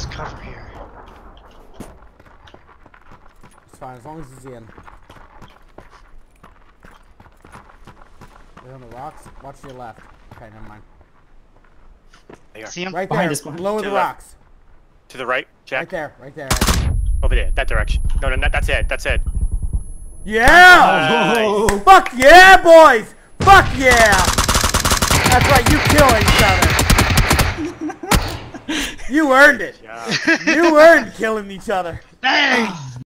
There's cover here. It's fine as long as he's in. They're on the rocks. Watch your left. Okay, never mind. They are. See him? Right Behind there, us, behind- below To the the rocks. To the right, Jack? Right there, right there. Over there, that direction. No, no, that, that's it. That's it. Yeah! Oh, Fuck yeah, boys! Fuck yeah! That's right, you kill each other. You earned it. You earned killing each other. Nice!